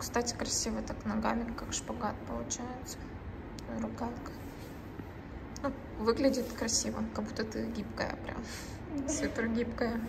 кстати, красиво так ногами, как шпагат получается. Рукалка. Ну, выглядит красиво, как будто ты гибкая прям. Супер гибкая.